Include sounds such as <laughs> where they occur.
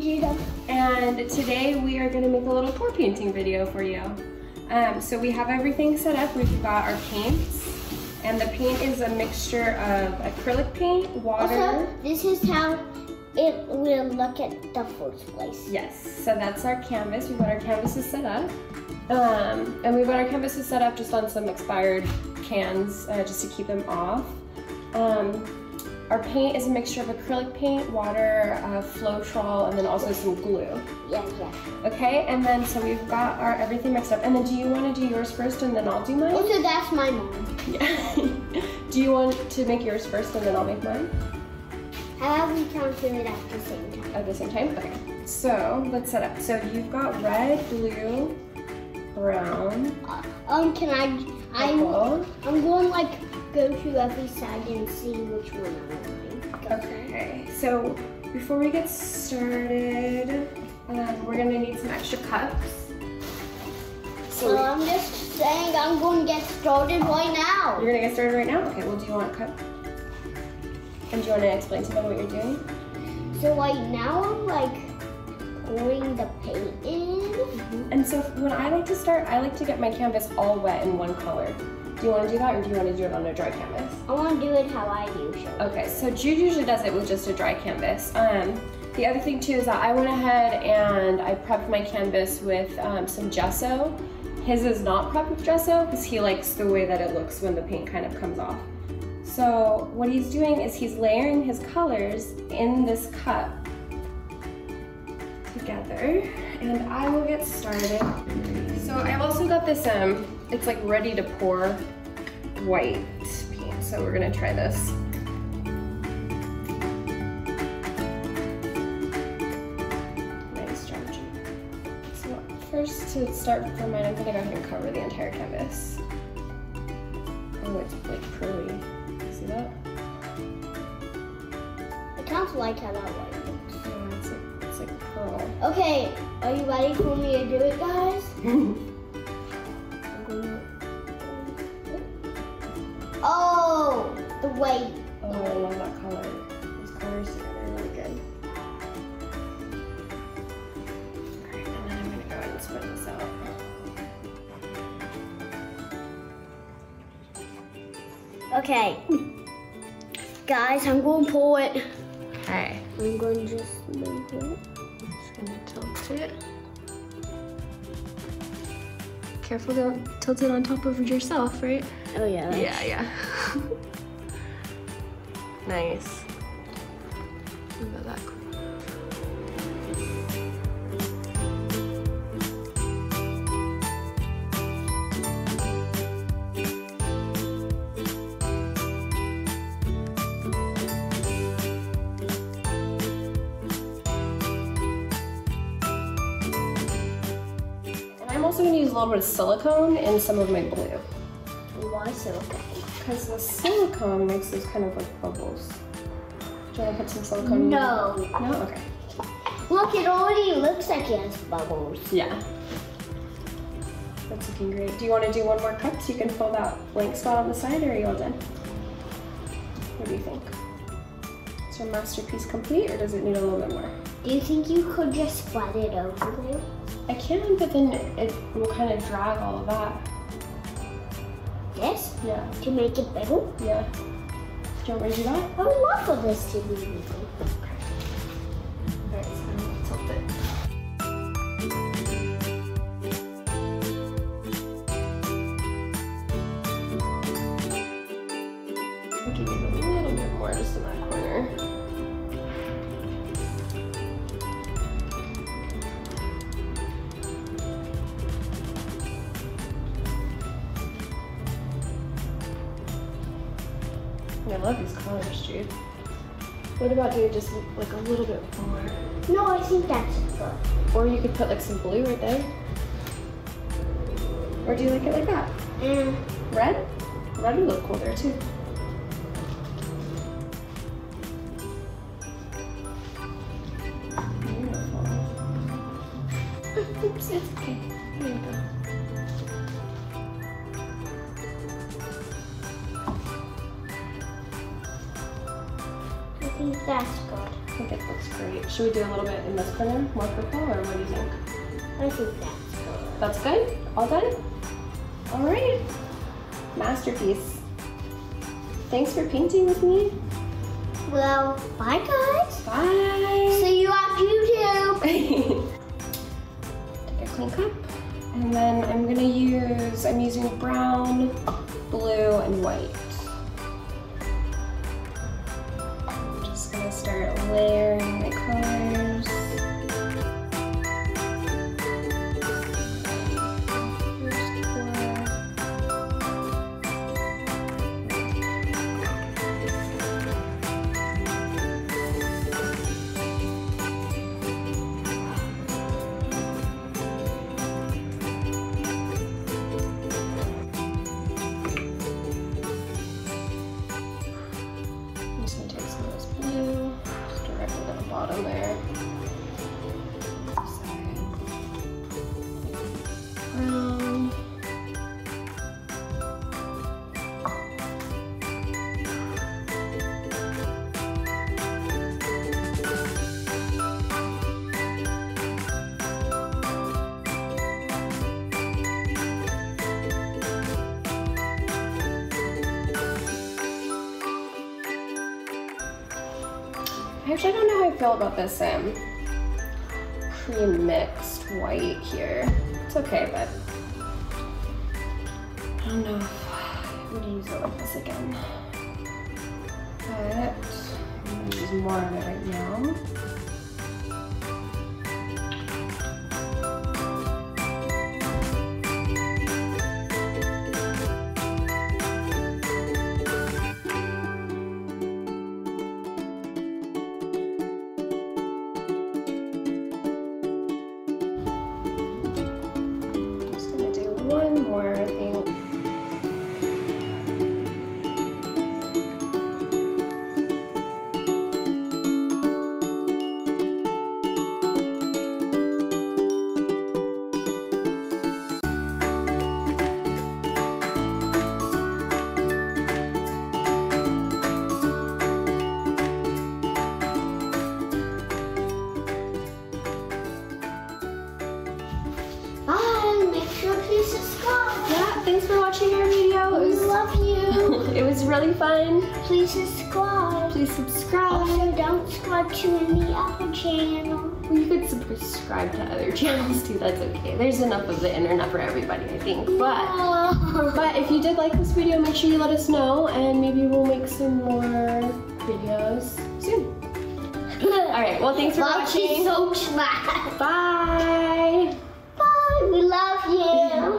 And today we are gonna make a little pour painting video for you. Um, so we have everything set up. We've got our paints. And the paint is a mixture of acrylic paint, water. Also, this is how it will look at the first place. Yes, so that's our canvas. We've got our canvases set up. Um, and we've got our canvases set up just on some expired cans uh, just to keep them off. Um, our paint is a mixture of acrylic paint, water, uh, Floetrol, and then also some glue. Yeah, yeah. Okay, and then so we've got our everything mixed up. And then do you want to do yours first and then I'll do mine? Also, that's my mom. Yeah. <laughs> do you want to make yours first and then I'll make mine? How about we counter it at the same time? At the same time? Okay. So let's set up. So you've got red, blue, brown, Uh, um, can I? I'm purple. I'm going like go to every side and see which one I like. Okay, so before we get started, um, we're gonna need some extra cups. So So I'm just saying I'm going to get started right now. you're gonna get started right now? Okay, well, do you want a cup? And do you wanna explain to them what you're doing? So right now I'm like pouring the paint in. And so when I like to start, I like to get my canvas all wet in one color. Do you wanna do that or do you wanna do it on a dry canvas? I want to do it how I usually. Okay, so Jude usually does it with just a dry canvas. Um, the other thing too is that I went ahead and I prepped my canvas with um, some gesso. His is not prepped with gesso because he likes the way that it looks when the paint kind of comes off. So what he's doing is he's layering his colors in this cup together and I will get started. So I've also got this, um, it's like ready to pour white paint. So we're gonna try this. Nice. So first to start for mine, I'm gonna go ahead and cover the entire canvas. Oh, it's like pearly. See that? I kind of like how that white pearl. Okay, are you ready for me to do it, guys? <laughs> Oh, the weight. Oh, I love that color. Those colors together are really good. Alright, and then I'm gonna go ahead and spread this out. Okay. Guys, I'm going to pour it. Okay. I'm going to just move it. Gonna tilt it. Careful, don't tilt it on top of yourself, right? Oh, yeah. Yeah, yeah. <laughs> nice. Look at that. Use a little bit of silicone in some of my blue. Why silicone? Because the silicone makes those kind of like bubbles. Do you want to put some silicone? in? No. No? Okay. Look, it already looks like it has bubbles. Yeah. That's looking great. Do you want to do one more cup so you can fill that blank spot on the side or are you all done? What do you think? Is your masterpiece complete or does it need a little bit more? Do you think you could just spread it over there? I can, but then it will kind of drag all of that. This? Yeah. To make it bigger? Yeah. Do you want me to do that? I would love for this to be bigger. Love these colors, Jude. What about doing just like a little bit more? No, I think that's good. Or you could put like some blue right there. Or do you like it like that? Mm. Red? Red would look cool there too. Beautiful. Oops, <laughs> it's okay. There you go. Think that's good. think it looks great. Should we do a little bit in this corner, more purple, or what do you think? I think that's good. That's good? All done? All right. Masterpiece. Thanks for painting with me. Well, bye guys. Bye. See you on YouTube. <laughs> Take a clean cup. And then I'm gonna use, I'm using brown, blue, and white. Start layering the colors. Actually, I don't know how I feel about this um, cream mixed white here. It's okay, but I don't know if I would use it like this again. But I'm gonna use more of it right now. It was really fun. Please subscribe. Please subscribe. Also, don't subscribe to any other channel. Well, you could subscribe to other <laughs> channels too. That's okay. There's enough of the internet for everybody, I think. But, but if you did like this video, make sure you let us know, and maybe we'll make some more videos soon. <laughs> All right. Well, thanks for watching. So. Bye. Bye. We love you.